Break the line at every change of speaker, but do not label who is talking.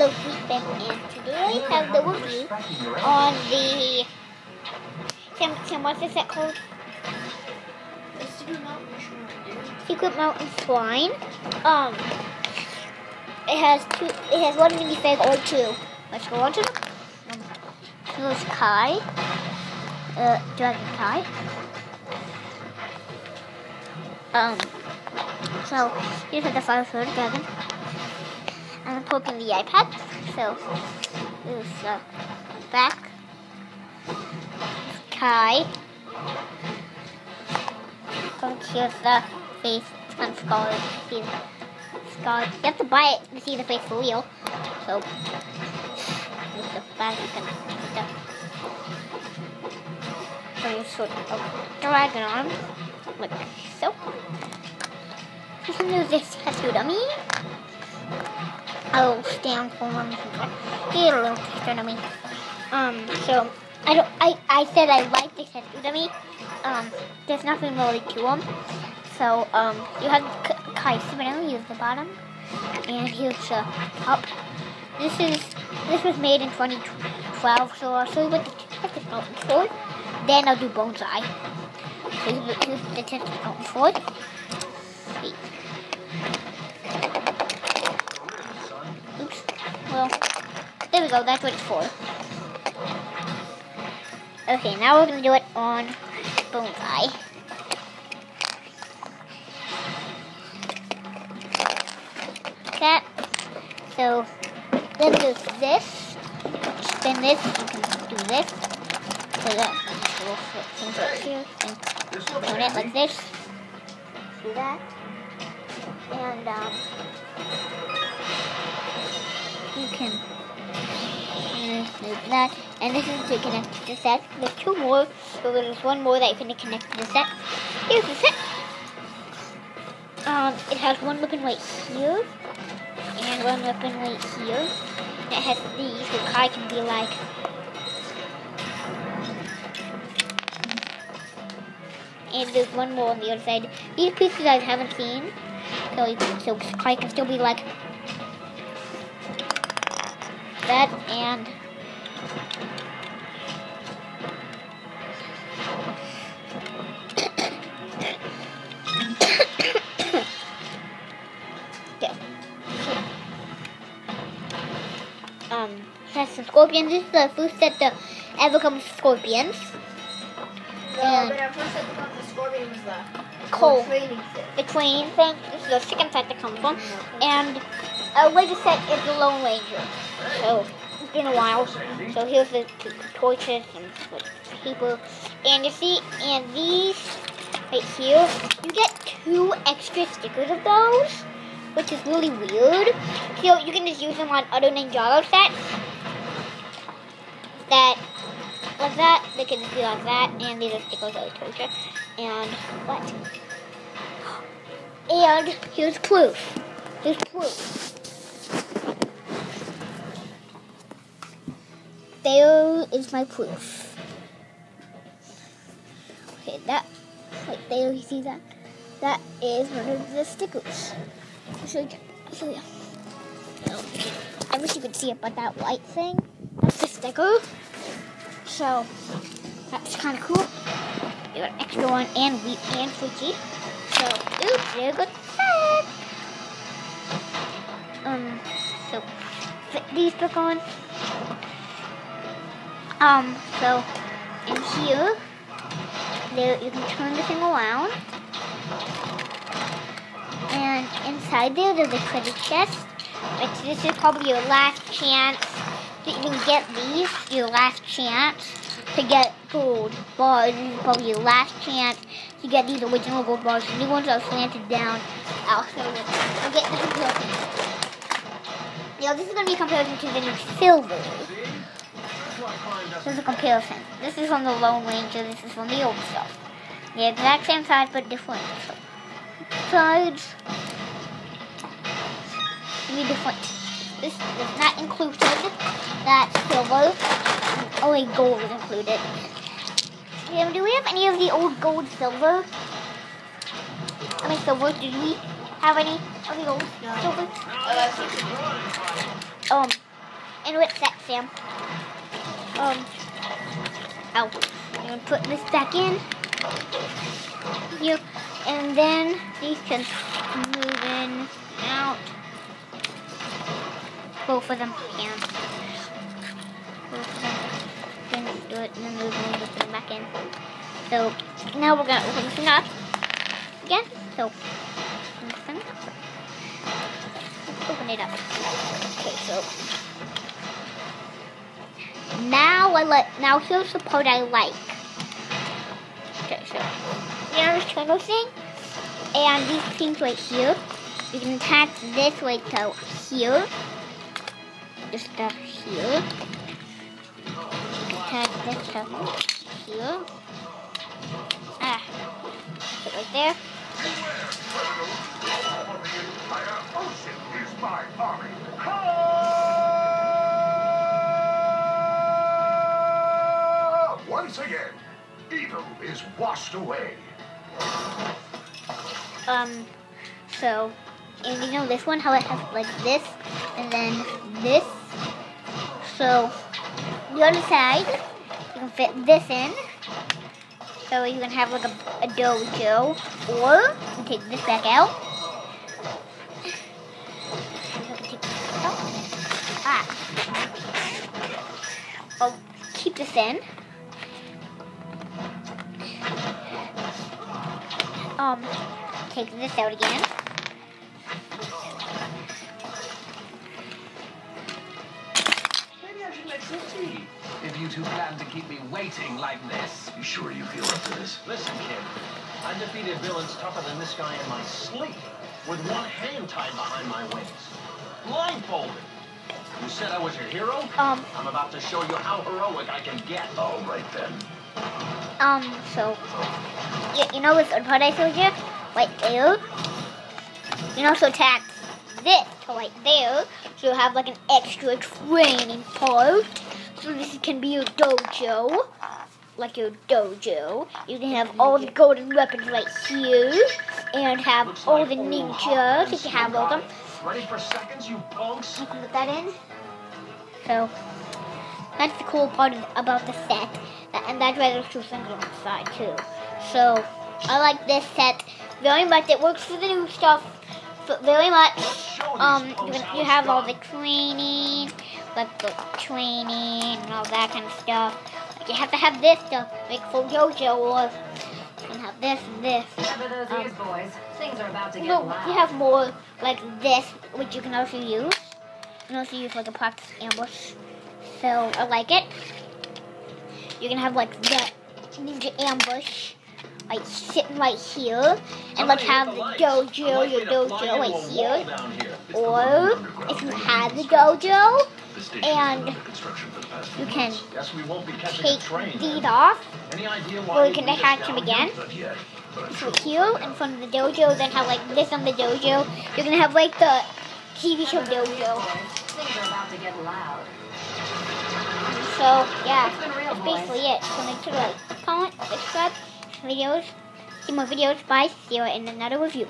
Loki Ben, and today I have the review on the Sam, Sam what's this set called? Secret Mountain Shrine. Um, it has two. It has one minifig or two. Let's go on to them. Um, here's Kai, uh, Dragon Kai. Um, so here's the fire sword dragon. I'm poking the iPad. So there's the uh, back. Kai. So here's the face unscarred. See the scar. You have to buy it to see the face for real. So there's the back. You can the so you sort of dragon arm like so. Can use this tattoo dummy. I'll stand for one Get a little tattoo dummy. Um, so I don't. I I said I like this tattoo dummy. Um, there's nothing really to them. So um, you have Kai Subanelli, use the bottom, and here's the top. This is this was made in 2012, so I'll show you what the Texas Mountain for. Then I'll do bonsai. So here's the, the Texas Mountain for. Oops. Well, there we go. That's what it's for. Okay, now we're gonna do it on boom bonsai. That. So then do this. Spin this. You can do this. So that little things right here. And turn it like this. See that? And um, you can move that. And this is to connect to the set. There's two more, so there's one more that you can connect to the set. Here's the set. Um, it has one weapon right here, and one weapon right here. And it has these, so Kai can be like and there's one more on the other side. These pieces I haven't seen, so so Kai can still be like that and. okay. Um, has some scorpions. This is the first set that ever comes with scorpions.
No,
And-
but at first I thought the scorpion was the
Cole.
training thing.
the train thing. This is the second set that comes from. And Uh, our latest set is the Lone Ranger. So it's been a while. So here's the torches and like, people. And you see, and these right here, you get two extra stickers of those, which is really weird. So you can just use them on other Ninjago sets. That like that, they can just be like that, and these are stickers of the torture. And what? And here's proof. Here's proof. There is my proof. Okay, that right there, you see that? That is one of the stickers. Show you. Oh, I wish you could see it, but that white thing, that's the sticker. So that's kind of cool. You got an extra one and wheat and Fuji. So, oops, there goes that. Um, so fit these back on. Um, so in here, there you can turn the thing around. And inside there, there's a credit chest. Which this is probably your last chance to even get these. Your last chance to get gold bars. This is probably your last chance to get these original gold bars. The new ones are slanted down. I'll show you. I'll get the comparison. Yeah, this is going to be a comparison to the new silver. This is a comparison. This is from the Lone Ranger. This is from the old stuff. The exact same size, but different. Sides. Be different. This is not included. That silver. Only gold is included. Yeah, do we have any of the old gold silver? I mean silver. Did we have any of the old silver?
Uh,
Um, and with that, Sam. Um, oh, I'm gonna put this back in here, and then these can move in out. Both of them can. Both of them can do it and then move and put them back in. So now we're gonna open this up again. So open it up. Okay, so now I like now here's the part I like. Okay, so you know this triangle thing? And these things right here. You can attach this right to here. Just to here. Attach this to here. Ah. Put it right there.
Once again, evil is washed away.
Um, so, and you know this one, how it has like this, and then this. So, the other side, you can fit this in. So you can have like a, a dojo, or you can take this back out. Ah. I'll keep this in. Um, take this out again.
Maybe I should make some tea. If you two plan to keep me waiting like this.
You sure you feel up to this?
Listen, kid. I defeated villains tougher than this guy in my sleep, with one hand tied behind my wings, blindfolded. You said I was your hero?
Um,
I'm about to show you how heroic I can get.
All right then.
Um, so, you, you know this part I showed you? Right there? You can also attach this to right there, so you have like an extra training part. So this can be your dojo, like your dojo. You can have all the golden weapons right here, and have
Looks
all
like
the ninjas. You can have all them.
Ready for seconds, you punks?
You can put that in. So that's the cool part about the set, and that's why there's two things on the side too. So I like this set very much. It works for the new stuff very much. Um, you,
punks
can-
how
you have all the training, like the training and all that kind of stuff. Like you have to have this stuff, make full JoJo, or you can have this and this. Um,
boys. Things are about to get
No, you have more like this, which you can also use. You can also use like a practice ambush. So I like it. You can have like the ninja ambush, like sitting right here, and like
Somebody
have the
lights.
dojo,
like
your
me to fly
dojo right
into a wall
here.
here.
Or if you have the dojo, And
been under construction for the past few
you can
months.
We won't be
take
train.
these off.
Any idea why
Or you
you
can attach
down
them again.
Not yet, but I'm
So
sure.
here in front of the dojo, then have like this on the dojo. You're gonna have like the TV show
Cover those ears,
dojo. So yeah, that's basically it. So make sure to like, comment, subscribe, videos, see more videos. Bye. See you in another review.